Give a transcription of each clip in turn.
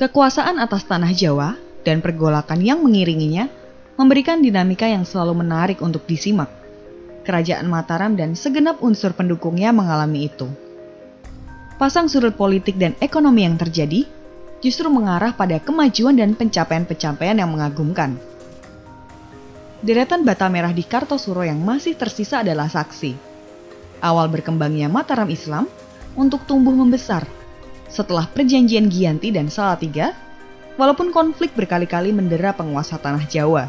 Kekuasaan atas tanah Jawa dan pergolakan yang mengiringinya memberikan dinamika yang selalu menarik untuk disimak. Kerajaan Mataram dan segenap unsur pendukungnya mengalami itu. Pasang surut politik dan ekonomi yang terjadi justru mengarah pada kemajuan dan pencapaian-pencapaian yang mengagumkan. Deretan bata merah di Kartosuro yang masih tersisa adalah saksi. Awal berkembangnya Mataram Islam untuk tumbuh membesar setelah perjanjian Giyanti dan Salatiga, walaupun konflik berkali-kali mendera penguasa tanah Jawa.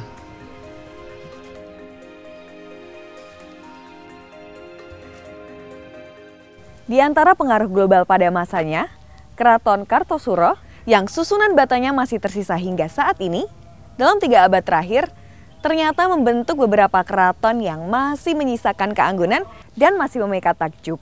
Di antara pengaruh global pada masanya, Keraton Kartosuro yang susunan batanya masih tersisa hingga saat ini, dalam tiga abad terakhir, ternyata membentuk beberapa keraton yang masih menyisakan keanggunan dan masih memikat takjub.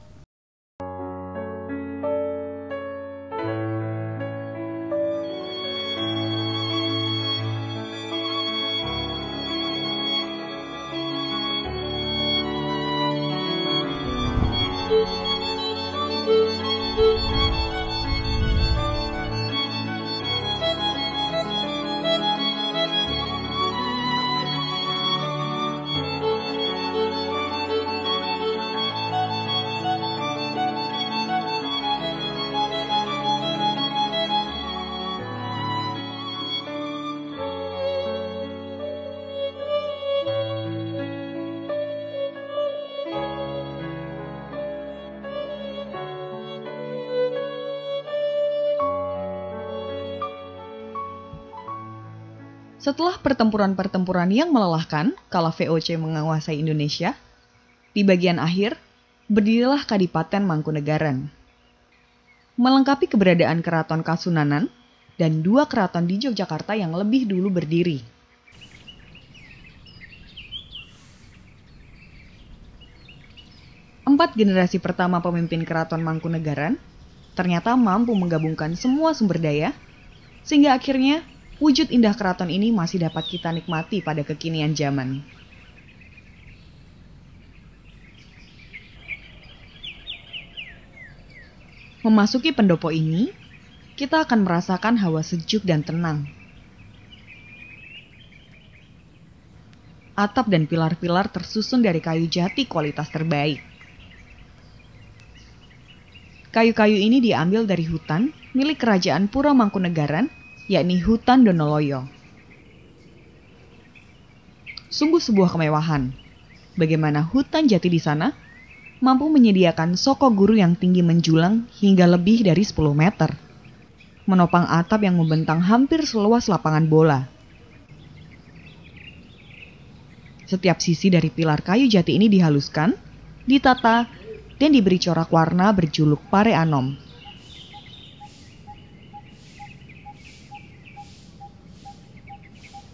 Setelah pertempuran-pertempuran yang melelahkan kala VOC menguasai Indonesia, di bagian akhir berdirilah Kadipaten Mangkunegaran. Melengkapi keberadaan Keraton Kasunanan dan dua keraton di Yogyakarta yang lebih dulu berdiri. Empat generasi pertama pemimpin Keraton Mangkunegaran ternyata mampu menggabungkan semua sumber daya, sehingga akhirnya wujud indah keraton ini masih dapat kita nikmati pada kekinian zaman. Memasuki pendopo ini, kita akan merasakan hawa sejuk dan tenang. Atap dan pilar-pilar tersusun dari kayu jati kualitas terbaik. Kayu-kayu ini diambil dari hutan milik kerajaan Pura Mangkunegaran yakni hutan Donoloyo. Sungguh sebuah kemewahan. Bagaimana hutan jati di sana mampu menyediakan soko guru yang tinggi menjulang hingga lebih dari 10 meter. Menopang atap yang membentang hampir seluas lapangan bola. Setiap sisi dari pilar kayu jati ini dihaluskan, ditata, dan diberi corak warna berjuluk pare anom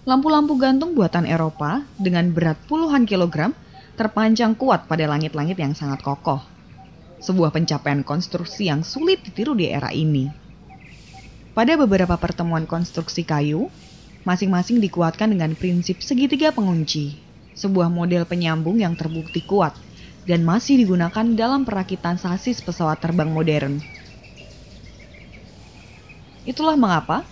Lampu-lampu gantung buatan Eropa dengan berat puluhan kilogram terpanjang kuat pada langit-langit yang sangat kokoh. Sebuah pencapaian konstruksi yang sulit ditiru di era ini. Pada beberapa pertemuan konstruksi kayu, masing-masing dikuatkan dengan prinsip segitiga pengunci, sebuah model penyambung yang terbukti kuat dan masih digunakan dalam perakitan sasis pesawat terbang modern. Itulah mengapa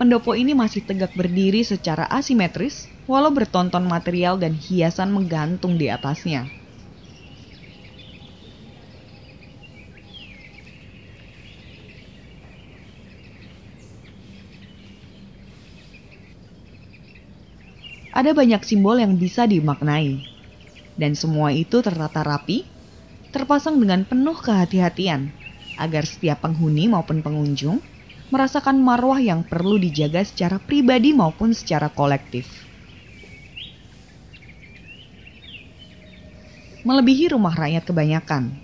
pendopo ini masih tegak berdiri secara asimetris walau bertonton material dan hiasan menggantung di atasnya. Ada banyak simbol yang bisa dimaknai, dan semua itu tertata rapi, terpasang dengan penuh kehati-hatian agar setiap penghuni maupun pengunjung merasakan marwah yang perlu dijaga secara pribadi maupun secara kolektif. Melebihi rumah rakyat kebanyakan.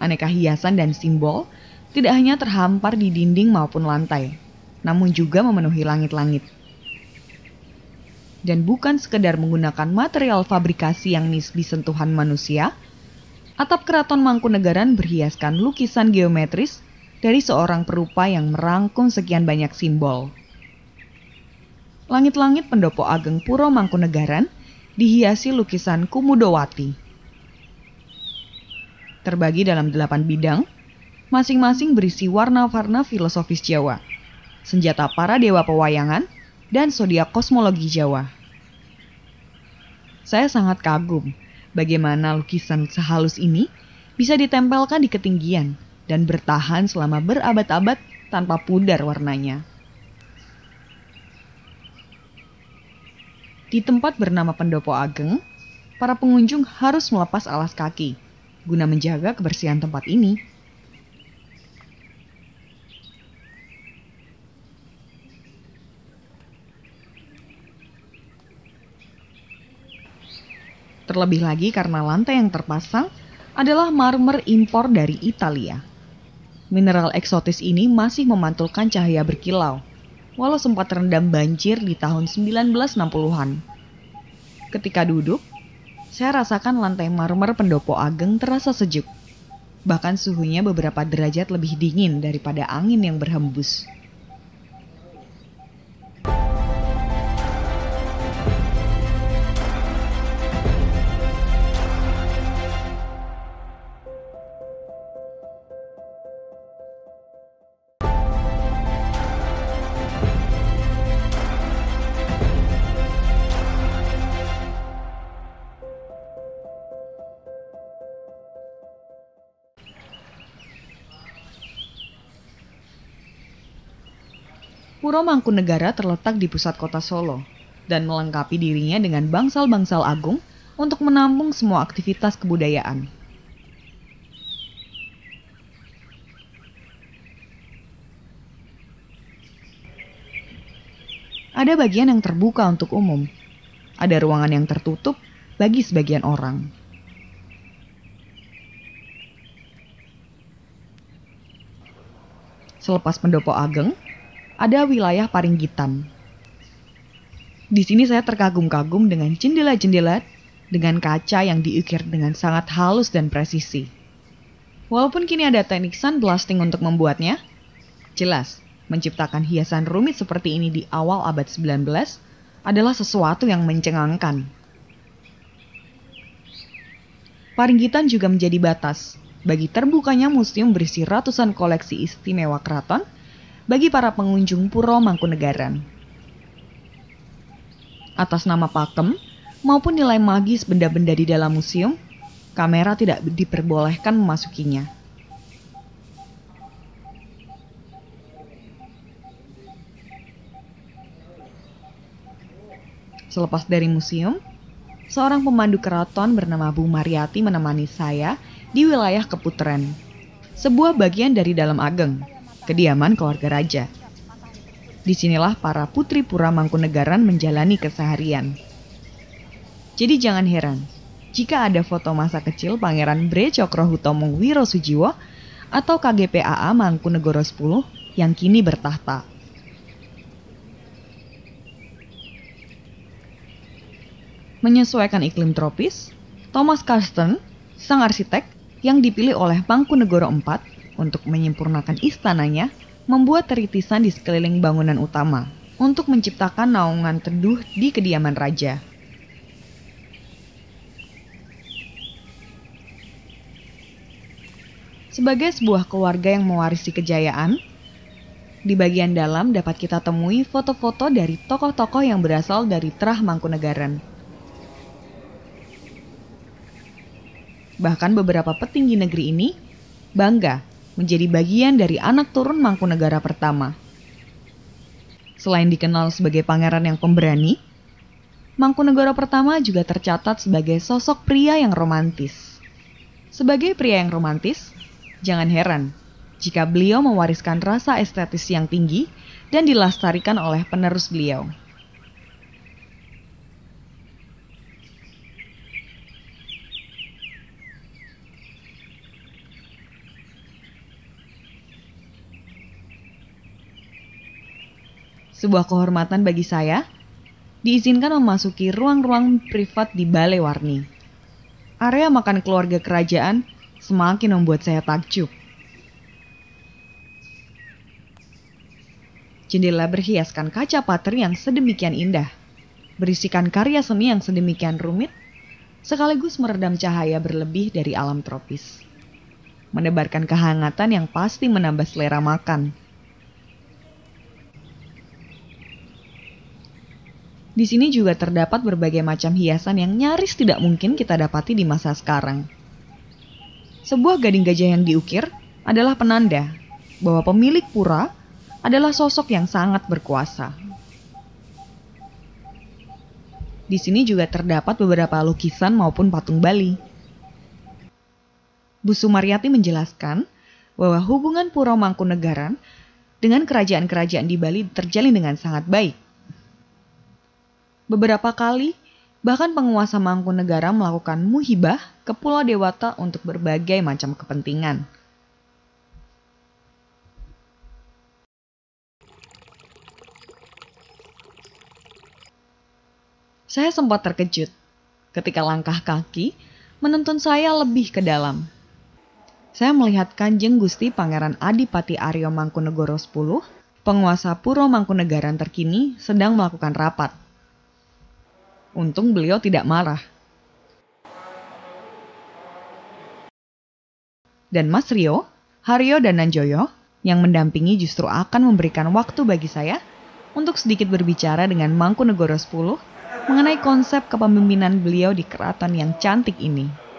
Aneka hiasan dan simbol tidak hanya terhampar di dinding maupun lantai, namun juga memenuhi langit-langit. Dan bukan sekedar menggunakan material fabrikasi yang nisbi sentuhan manusia, atap keraton Mangkunegaran berhiaskan lukisan geometris dari seorang perupa yang merangkum sekian banyak simbol. Langit-langit pendopo ageng Puro Mangkunegaran dihiasi lukisan Kumudowati. Terbagi dalam delapan bidang, masing-masing berisi warna-warna filosofis Jawa. senjata para dewa pewayangan, dan zodiak kosmologi Jawa. Saya sangat kagum bagaimana lukisan sehalus ini bisa ditempelkan di ketinggian dan bertahan selama berabad-abad tanpa pudar warnanya. Di tempat bernama Pendopo Ageng, para pengunjung harus melepas alas kaki guna menjaga kebersihan tempat ini. Terlebih lagi karena lantai yang terpasang adalah marmer impor dari Italia. Mineral eksotis ini masih memantulkan cahaya berkilau, walau sempat terendam banjir di tahun 1960-an. Ketika duduk, saya rasakan lantai marmer pendopo ageng terasa sejuk. Bahkan suhunya beberapa derajat lebih dingin daripada angin yang berhembus. Puro Mangkunegara terletak di pusat kota Solo dan melengkapi dirinya dengan bangsal-bangsal agung untuk menampung semua aktivitas kebudayaan. Ada bagian yang terbuka untuk umum, ada ruangan yang tertutup bagi sebagian orang. Selepas pendopo ageng, ada wilayah Paringgitan. Di sini saya terkagum-kagum dengan jendela-jendela dengan kaca yang diukir dengan sangat halus dan presisi. Walaupun kini ada teknik sandblasting untuk membuatnya, jelas menciptakan hiasan rumit seperti ini di awal abad 19 adalah sesuatu yang mencengangkan. Paringgitan juga menjadi batas bagi terbukanya museum berisi ratusan koleksi istimewa keraton bagi para pengunjung Puro Mangkunegaran. Atas nama pakem maupun nilai magis benda-benda di dalam museum, kamera tidak diperbolehkan memasukinya. Selepas dari museum, seorang pemandu keraton bernama Bu Mariati menemani saya di wilayah Keputren, sebuah bagian dari dalam Ageng kediaman keluarga raja. Di sinilah para putri pura Mangkunegaran menjalani keseharian. Jadi jangan heran jika ada foto masa kecil Pangeran Bre Cokrohutomo Wiro Sujiwo atau KGPAA Mangkunegoro 10 yang kini bertahta. Menyesuaikan iklim tropis, Thomas Carsten, sang arsitek yang dipilih oleh Mangkunegoro IV untuk menyempurnakan istananya, membuat teritisan di sekeliling bangunan utama untuk menciptakan naungan teduh di kediaman raja. Sebagai sebuah keluarga yang mewarisi kejayaan, di bagian dalam dapat kita temui foto-foto dari tokoh-tokoh yang berasal dari Terah Mangkunegaran. Bahkan beberapa petinggi negeri ini bangga menjadi bagian dari anak turun Mangkunegara pertama. Selain dikenal sebagai pangeran yang pemberani, Mangkunegara pertama juga tercatat sebagai sosok pria yang romantis. Sebagai pria yang romantis, jangan heran jika beliau mewariskan rasa estetis yang tinggi dan dilestarikan oleh penerus beliau. Sebuah kehormatan bagi saya, diizinkan memasuki ruang-ruang privat di Balai Warni. Area makan keluarga kerajaan semakin membuat saya takjub. Jendela berhiaskan kaca pater yang sedemikian indah, berisikan karya seni yang sedemikian rumit, sekaligus meredam cahaya berlebih dari alam tropis. Menebarkan kehangatan yang pasti menambah selera makan. Di sini juga terdapat berbagai macam hiasan yang nyaris tidak mungkin kita dapati di masa sekarang. Sebuah gading gajah yang diukir adalah penanda bahwa pemilik pura adalah sosok yang sangat berkuasa. Di sini juga terdapat beberapa lukisan maupun patung Bali. Bu Sumaryati menjelaskan bahwa hubungan Pura Mangkunegaran dengan kerajaan-kerajaan di Bali terjalin dengan sangat baik. Beberapa kali, bahkan penguasa Mangkunegara melakukan muhibah ke Pulau Dewata untuk berbagai macam kepentingan. Saya sempat terkejut ketika langkah kaki menuntun saya lebih ke dalam saya melihat Kanjeng Gusti Pangeran Adipati Aryo Mangkunegoro X, penguasa Puro Mangkunegaran terkini sedang melakukan rapat. Untung beliau tidak marah. Dan Mas Rio, Haryo dan Nanjoyo yang mendampingi justru akan memberikan waktu bagi saya untuk sedikit berbicara dengan Mangkunegoro X mengenai konsep kepemimpinan beliau di keraton yang cantik ini.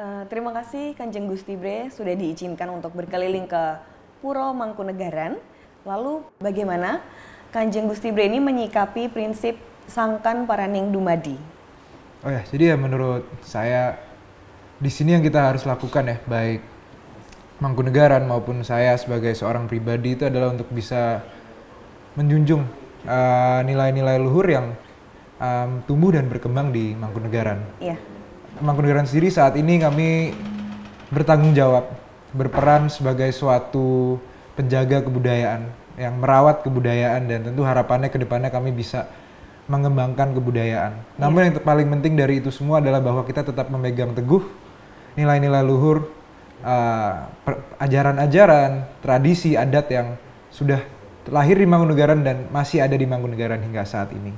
Uh, terima kasih Kanjeng Gusti Bre sudah diizinkan untuk berkeliling ke Puro Mangkunegaran. Lalu bagaimana Kanjeng Gusti Bre ini menyikapi prinsip sangkan paraning dumadi? Oh ya, jadi ya menurut saya di sini yang kita harus lakukan ya, baik Mangkunegaran maupun saya sebagai seorang pribadi itu adalah untuk bisa menjunjung eh, nilai-nilai uh, luhur yang um, tumbuh dan berkembang di Mangkunegaran. Iya. Mangkunegaran sendiri saat ini kami bertanggung jawab berperan sebagai suatu penjaga kebudayaan yang merawat kebudayaan dan tentu harapannya ke depannya kami bisa mengembangkan kebudayaan. Namun yang paling penting dari itu semua adalah bahwa kita tetap memegang teguh nilai-nilai luhur, uh, ajaran-ajaran, tradisi, adat yang sudah lahir di Mangkunegaran dan masih ada di Mangkunegaran hingga saat ini.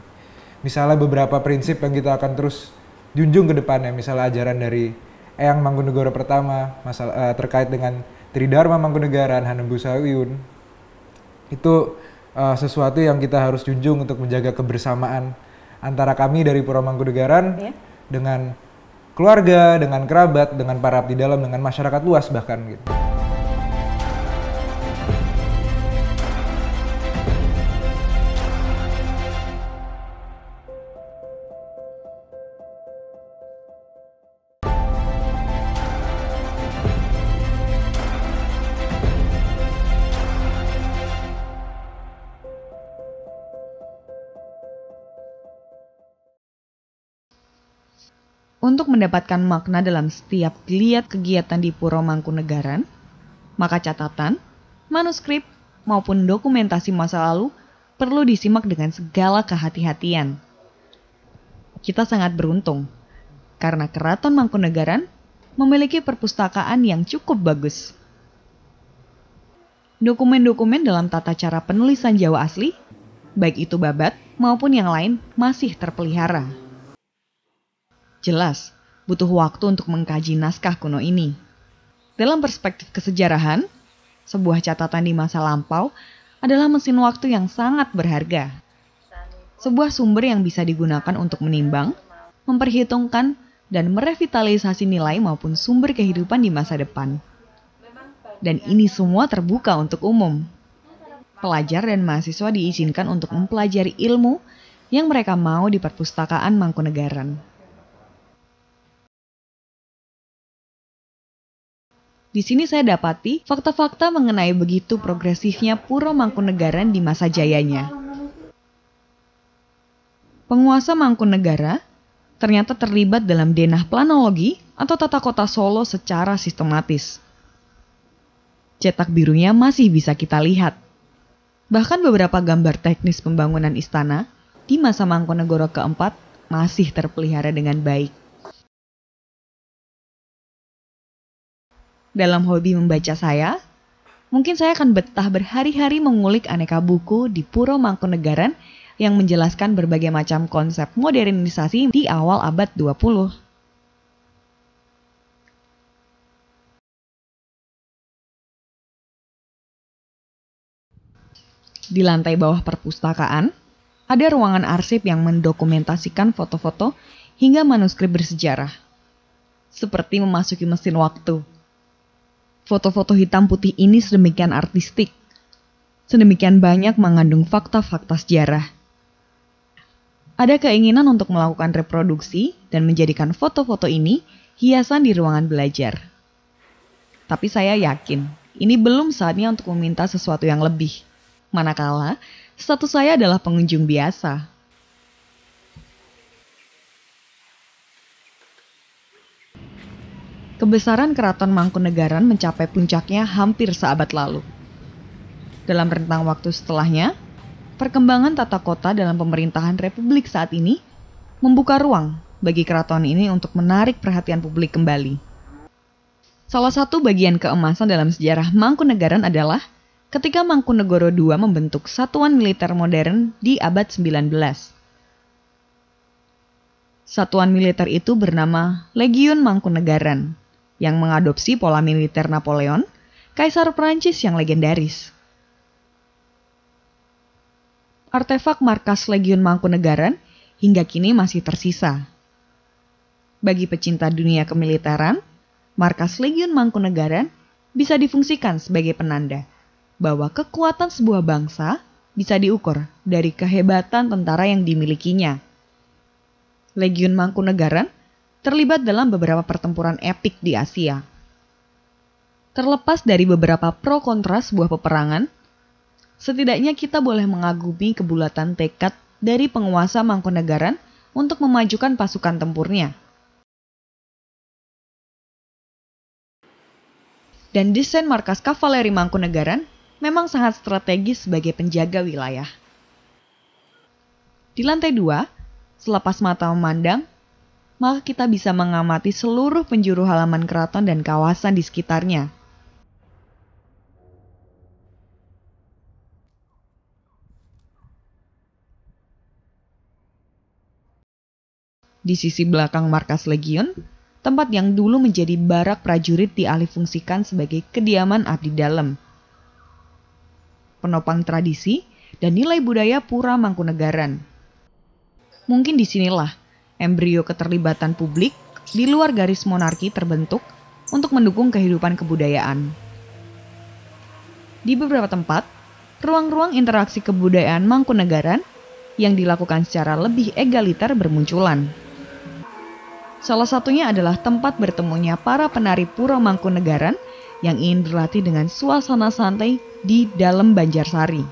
Misalnya beberapa prinsip yang kita akan terus junjung ke depannya misalnya ajaran dari Eyang Mangkunegara pertama masalah uh, terkait dengan Tridharma Mangkunegaran Hanembu Sawiyun itu uh, sesuatu yang kita harus junjung untuk menjaga kebersamaan antara kami dari Pura Mangkunegaran yeah. dengan keluarga, dengan kerabat, dengan para abdi dalam, dengan masyarakat luas bahkan gitu. Untuk mendapatkan makna dalam setiap geliat kegiatan di Puro Mangkunegaran, maka catatan, manuskrip, maupun dokumentasi masa lalu perlu disimak dengan segala kehati-hatian. Kita sangat beruntung karena Keraton Mangkunegaran memiliki perpustakaan yang cukup bagus. Dokumen-dokumen dalam tata cara penulisan Jawa asli, baik itu babat maupun yang lain, masih terpelihara. Jelas, butuh waktu untuk mengkaji naskah kuno ini. Dalam perspektif kesejarahan, sebuah catatan di masa lampau adalah mesin waktu yang sangat berharga. Sebuah sumber yang bisa digunakan untuk menimbang, memperhitungkan, dan merevitalisasi nilai maupun sumber kehidupan di masa depan. Dan ini semua terbuka untuk umum. Pelajar dan mahasiswa diizinkan untuk mempelajari ilmu yang mereka mau di perpustakaan Mangkunegaran. Di sini saya dapati fakta-fakta mengenai begitu progresifnya Puro Mangkunegaran di masa jayanya. Penguasa Mangkunegara ternyata terlibat dalam denah planologi atau tata kota Solo secara sistematis. Cetak birunya masih bisa kita lihat. Bahkan beberapa gambar teknis pembangunan istana di masa Mangkunegoro keempat masih terpelihara dengan baik. dalam hobi membaca saya, mungkin saya akan betah berhari-hari mengulik aneka buku di Puro Mangkunegaran yang menjelaskan berbagai macam konsep modernisasi di awal abad 20. Di lantai bawah perpustakaan, ada ruangan arsip yang mendokumentasikan foto-foto hingga manuskrip bersejarah. Seperti memasuki mesin waktu. Foto-foto hitam putih ini sedemikian artistik, sedemikian banyak mengandung fakta-fakta sejarah. Ada keinginan untuk melakukan reproduksi dan menjadikan foto-foto ini hiasan di ruangan belajar. Tapi saya yakin, ini belum saatnya untuk meminta sesuatu yang lebih. Manakala, status saya adalah pengunjung biasa. Kebesaran keraton Mangkunegaran mencapai puncaknya hampir seabad lalu. Dalam rentang waktu setelahnya, perkembangan tata kota dalam pemerintahan Republik saat ini membuka ruang bagi keraton ini untuk menarik perhatian publik kembali. Salah satu bagian keemasan dalam sejarah Mangkunegaran adalah ketika Mangkunegoro II membentuk satuan militer modern di abad 19. Satuan militer itu bernama Legiun Mangkunegaran, yang mengadopsi pola militer Napoleon, kaisar Prancis yang legendaris. Artefak markas Legiun Mangkunegaran hingga kini masih tersisa. Bagi pecinta dunia kemiliteran, markas Legiun Mangkunegaran bisa difungsikan sebagai penanda bahwa kekuatan sebuah bangsa bisa diukur dari kehebatan tentara yang dimilikinya. Legiun Mangkunegaran terlibat dalam beberapa pertempuran epik di Asia. Terlepas dari beberapa pro kontra sebuah peperangan, setidaknya kita boleh mengagumi kebulatan tekad dari penguasa Mangkunegaran untuk memajukan pasukan tempurnya. Dan desain markas kavaleri Mangkunegaran memang sangat strategis sebagai penjaga wilayah. Di lantai dua, selepas mata memandang, maka kita bisa mengamati seluruh penjuru halaman keraton dan kawasan di sekitarnya. Di sisi belakang markas Legion, tempat yang dulu menjadi barak prajurit dialihfungsikan sebagai kediaman abdi dalam. Penopang tradisi dan nilai budaya pura Mangkunegaran. Mungkin di sinilah embrio keterlibatan publik di luar garis monarki terbentuk untuk mendukung kehidupan kebudayaan. Di beberapa tempat, ruang-ruang interaksi kebudayaan Mangkunegaran yang dilakukan secara lebih egaliter bermunculan. Salah satunya adalah tempat bertemunya para penari pura Mangkunegaran yang ingin berlatih dengan suasana santai di dalam Banjarsari.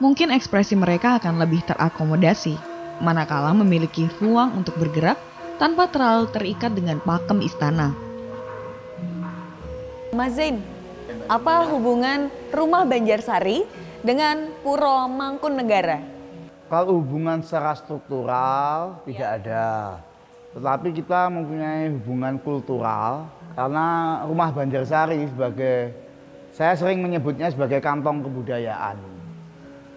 Mungkin ekspresi mereka akan lebih terakomodasi, manakala memiliki ruang untuk bergerak tanpa terlalu terikat dengan pakem istana. Mas Zain, apa hubungan rumah Banjarsari dengan Puro Mangkunegara? Kalau hubungan secara struktural tidak ada. Tetapi kita mempunyai hubungan kultural karena rumah Banjarsari sebagai saya sering menyebutnya sebagai kantong kebudayaan.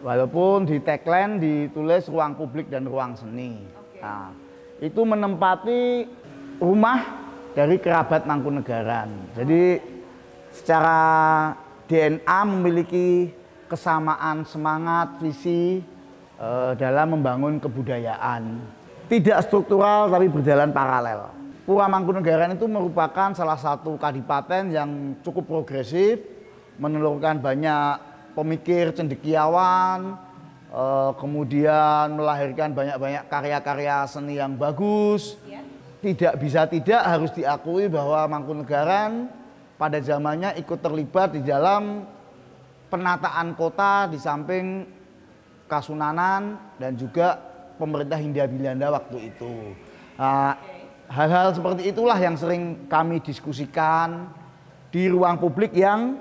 Walaupun di tagline ditulis ruang publik dan ruang seni. Nah, itu menempati rumah dari kerabat Mangkunegaran. Jadi secara DNA memiliki kesamaan semangat, visi eh, dalam membangun kebudayaan tidak struktural tapi berjalan paralel. Pura Mangkunegaran itu merupakan salah satu kadipaten yang cukup progresif, menelurkan banyak pemikir cendekiawan, eh, kemudian melahirkan banyak-banyak karya-karya seni yang bagus. Tidak bisa tidak harus diakui bahwa Mangkunegaran pada zamannya ikut terlibat di dalam penataan kota di samping Kasunanan dan juga pemerintah Hindia Belanda waktu itu. Nah, hal-hal seperti itulah yang sering kami diskusikan di ruang publik yang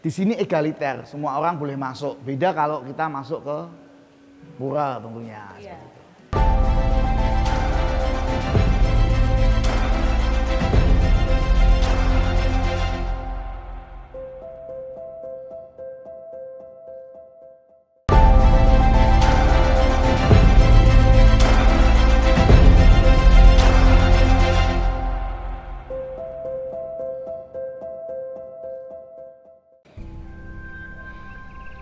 di sini egaliter, semua orang boleh masuk. Beda kalau kita masuk ke pura tentunya. Yeah.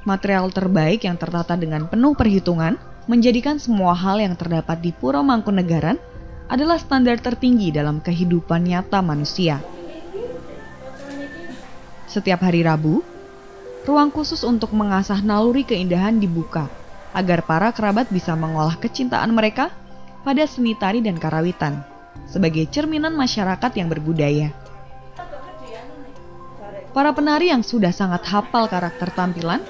Material terbaik yang tertata dengan penuh perhitungan menjadikan semua hal yang terdapat di Puro Mangkunegaran adalah standar tertinggi dalam kehidupan nyata manusia. Setiap hari Rabu, ruang khusus untuk mengasah naluri keindahan dibuka agar para kerabat bisa mengolah kecintaan mereka pada seni tari dan karawitan sebagai cerminan masyarakat yang berbudaya. Para penari yang sudah sangat hafal karakter tampilan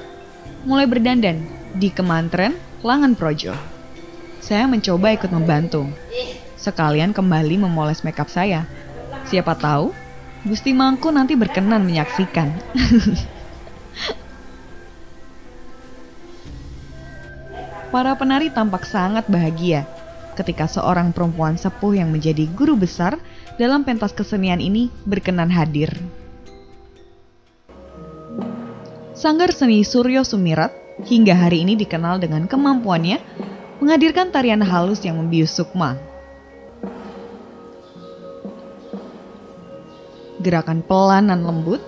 mulai berdandan di kemantren Langan Projo. Saya mencoba ikut membantu, sekalian kembali memoles makeup saya. Siapa tahu, Gusti Mangku nanti berkenan menyaksikan. Para penari tampak sangat bahagia ketika seorang perempuan sepuh yang menjadi guru besar dalam pentas kesenian ini berkenan hadir. Sanggar Seni Suryo Sumirat hingga hari ini dikenal dengan kemampuannya menghadirkan tarian halus yang membius sukma. Gerakan pelan dan lembut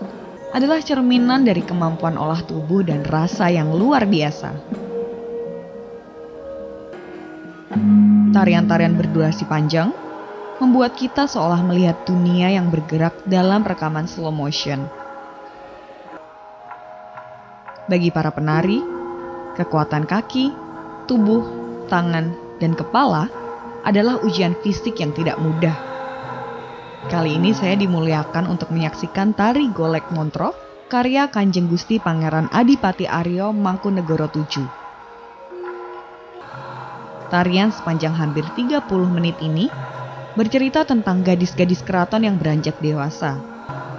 adalah cerminan dari kemampuan olah tubuh dan rasa yang luar biasa. Tarian-tarian berdurasi panjang membuat kita seolah melihat dunia yang bergerak dalam rekaman slow motion. Bagi para penari, kekuatan kaki, tubuh, tangan, dan kepala adalah ujian fisik yang tidak mudah. Kali ini saya dimuliakan untuk menyaksikan tari Golek Montro karya Kanjeng Gusti Pangeran Adipati Aryo Mangkunegoro VII. Tarian sepanjang hampir 30 menit ini bercerita tentang gadis-gadis keraton yang beranjak dewasa,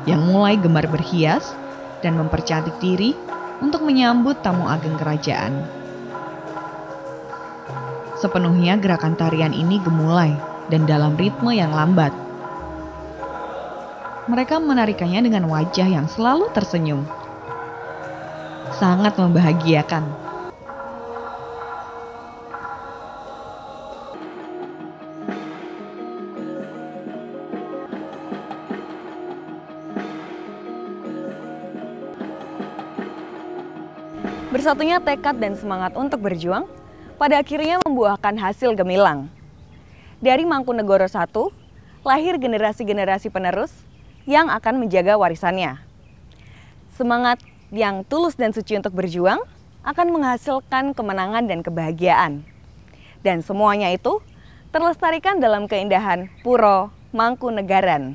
yang mulai gemar berhias dan mempercantik diri untuk menyambut tamu ageng kerajaan. Sepenuhnya gerakan tarian ini gemulai dan dalam ritme yang lambat. Mereka menarikannya dengan wajah yang selalu tersenyum. Sangat membahagiakan. Bersatunya tekad dan semangat untuk berjuang, pada akhirnya membuahkan hasil gemilang. Dari Mangkunegoro I, lahir generasi-generasi penerus yang akan menjaga warisannya. Semangat yang tulus dan suci untuk berjuang akan menghasilkan kemenangan dan kebahagiaan. Dan semuanya itu terlestarikan dalam keindahan Puro Mangkunegaran.